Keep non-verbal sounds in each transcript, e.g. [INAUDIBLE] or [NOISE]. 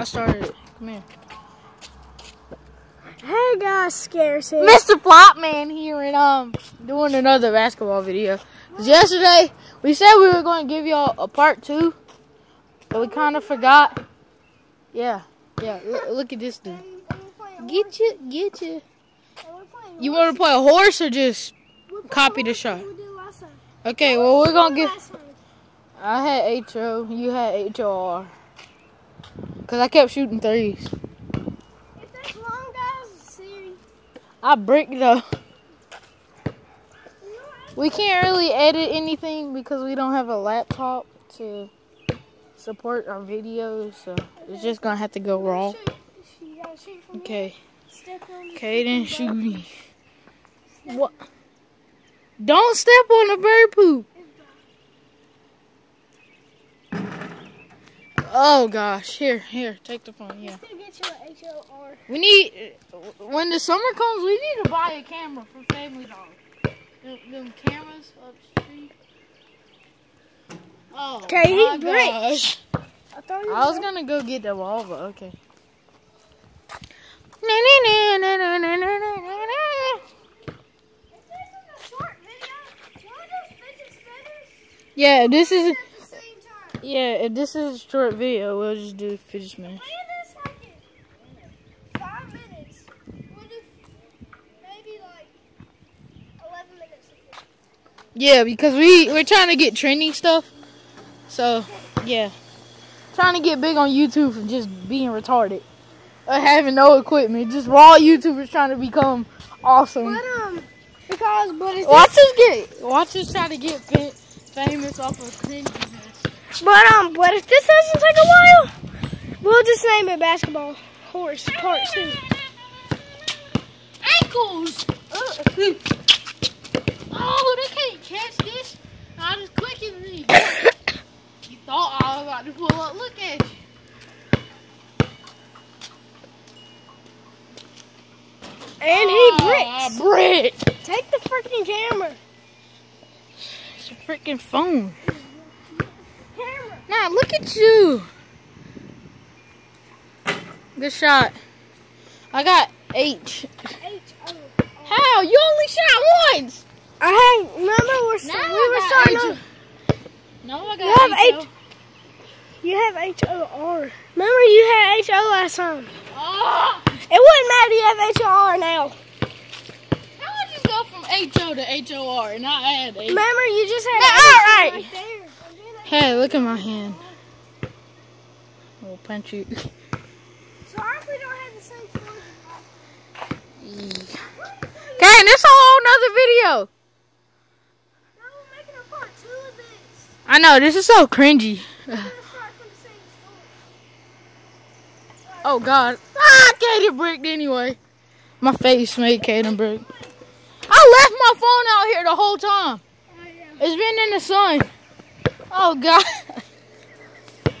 I started it. Come here. Hey guys, Scarcity. Mr. Flopman here and um doing another basketball video. 'Cause yesterday we said we were going to give y'all a part two, but we kind of forgot. Yeah, yeah. Look, at this dude. Get you, get you. You want to play a horse or just copy the shot? Okay, well we're gonna get. I had H O, you had H O R. Cause I kept shooting threes. I bricked though. We can't really edit anything because we don't have a laptop to support our videos, so it's just gonna have to go raw. Okay. Caden shooting. What? Don't step on the bird poop. Oh gosh, here, here, take the phone. Yeah. We need when the summer comes. We need to buy a camera for Family Dollar. Them, them cameras up the street. Oh Okay, my gosh. I thought you I was gonna go get the wall, but okay. Yeah, this is yeah. If this is a short video, we'll just do fidget smash. Yeah, because we we're trying to get trending stuff. So yeah, trying to get big on YouTube from just being retarded, or having no equipment. Just raw YouTubers trying to become awesome. But um, because but it's Watch us get watch us try to get famous off of cringiness. But um, but if this doesn't take a while, we'll just name it basketball horse part two. Ankles. Uh, oh, they can't catch this. I just clicking me. you thought I was about to pull up. Look at you. And he Ah, bricks. brick. Take the freaking camera. It's a freaking phone. Nah, look at you. Good shot. I got H. H O. How? You only shot once. I had remember we're Now we were starting. got No, I You have got H. H. You have H O R. Remember you had H O last time. Oh, It wouldn't matter. You have H O R now. how would you go from H O to H O R and not add H? Remember you just had. H all right. right there. Hey, look at my hand. I'll punch you. Sorry if we don't have the same story. Okay, this a whole nother video. No, we're making a part two of this. I know this is so cringy. We're gonna start from the same. Oh God. Ah, Kaden bricked anyway. My face made Kaden brick. I left my phone out here the whole time. Oh, yeah. It's been in the sun. Oh God.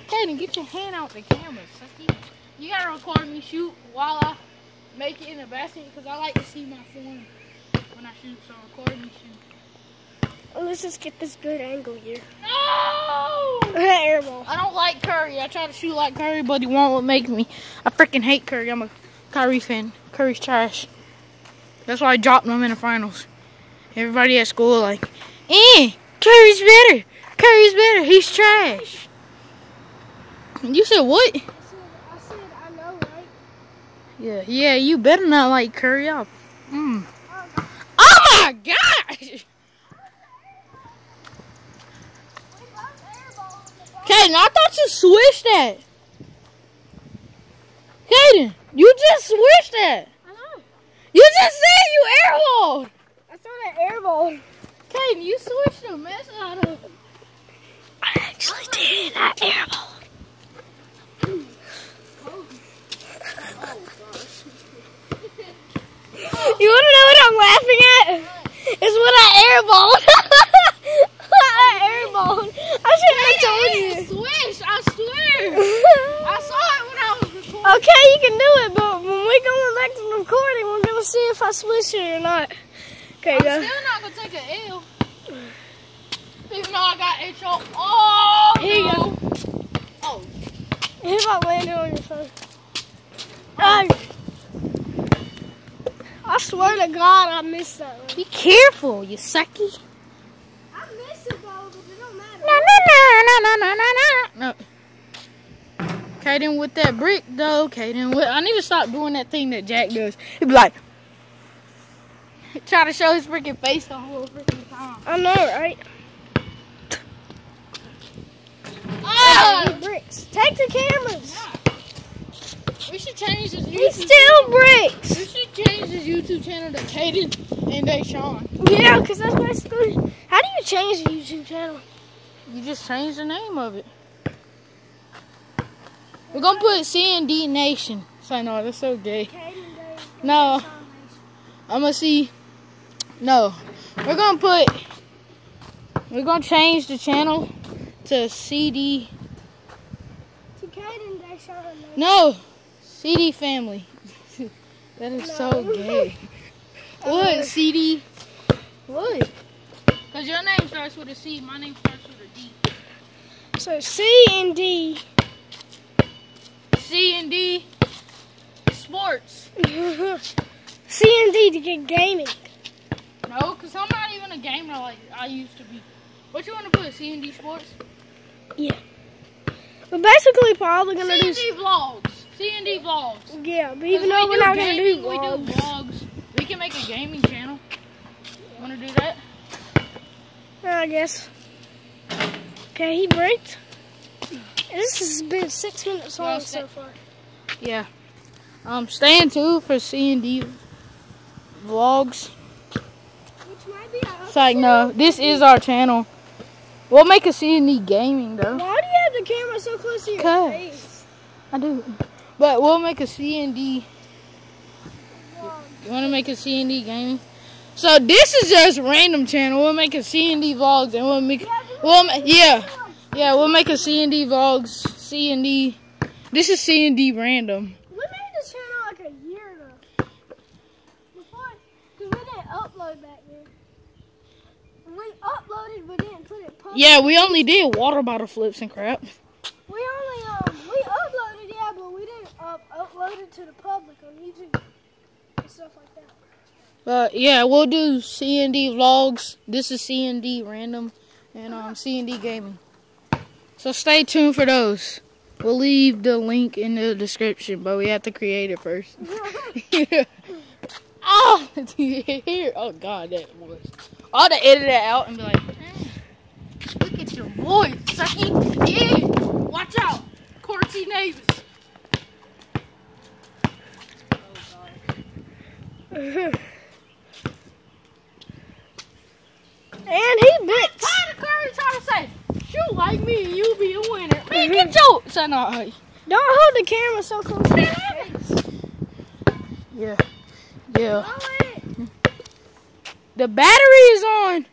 Kaden, get your hand out the camera, sucky. You gotta record me shoot while I make it in the basket because I like to see my form when I shoot. So record me shoot. Well, let's just get this good angle here. No! [LAUGHS] Airball. I don't like Curry. I try to shoot like Curry, but he won't make me. I freaking hate Curry. I'm a Curry fan. Curry's trash. That's why I dropped him in the finals. Everybody at school like, eh, Curry's better. Curry's better. He's trash. You said what? I said, I said, I know, right? Yeah, yeah. You better not like Curry up. Mm. Oh my gosh! Kaden, I thought you switched that. Kaden, you just switched that. I know. You just said you airballed. I thought an airball. Kaden, you switched the mess out of it. I actually did. I airball. You want to know what I'm laughing at? It's when I airballed. [LAUGHS] I airballed. I shouldn't have told you. Switch, I swear. I [LAUGHS] saw it when I was recording. Okay, you can do it, but when we going back to recording, we're gonna see if I switch it or not. Okay, I'm go. still not gonna take an L. Though I got H O. Oh, Here you go. Oh. It might land it on your phone. Oh. I swear to God, I missed that one. Be careful, you sucky. I missed it though, but it don't matter. No, no, no, no, no, no, no. No. Kaden with that brick though. Kaden with. I need to stop doing that thing that Jack does. He'd be like, [LAUGHS] try to show his freaking face the whole freaking time. I know, right? Bricks. Take the cameras. We should change this We YouTube. steal We bricks. should change this YouTube channel to Kaden and Deshaun. Yeah, because that's basically. How do you change the YouTube channel? You just change the name of it. We're gonna put C and D Nation. So no, that's so gay. No, I'm gonna see. No, we're gonna put. We're gonna change the channel to CD. To Caden Deshaun. No, CD Family. [LAUGHS] that is so gay. What uh, CD? What? Cause your name starts with a C. My name starts with a D. So C and D. C and D. Sports. [LAUGHS] C and D to get gaming. No, because I'm not even a gamer like I used to be. What you want to put? C and D Sports? We're basically probably gonna C do. and D Vlogs. C and D Vlogs. Yeah, but even though we we're do not gonna do gaming, we do vlogs. vlogs. We can make a gaming channel. Want to do that? I guess. Okay, he braked. This has been six minutes long Well, so far. Yeah. Um, staying tuned for C and D Vlogs. Which might be It's like no, this is our channel. We'll make a C and D gaming though. Why do you have the camera so close to your 'Cause- face? I do. But we'll make a C and D. You want to make a C and D gaming? So this is just random channel. We'll make a C and D vlogs and we'll make we'll ma- yeah yeah we'll make a C and D vlogs C and D. This is C and D random. We made this channel like a year ago. Before, because we didn't upload back then. We uploaded, but didn't put it public. Yeah, we only did water bottle flips and crap. We only um we uploaded, yeah, but we didn't up, upload it to the public on YouTube and stuff like that. But yeah, we'll do C and D vlogs. This is C and D random and um C and D gaming. So stay tuned for those. We'll leave the link in the description, but we have to create it first. [LAUGHS] [LAUGHS] oh, [LAUGHS] here. Oh God, that was. I'll have to edit it out and be like, "Mm, look at your voice, sucky. Yeah, watch out, Corty neighbors. and he bit. Tyler Curry trying to say, you like me and you be a winner. [LAUGHS] Man, get your. So no. Don't hold the camera so close to your face. Yeah. Yeah. The battery is on